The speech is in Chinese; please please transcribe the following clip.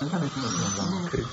能看得清好，吗？可以。吗？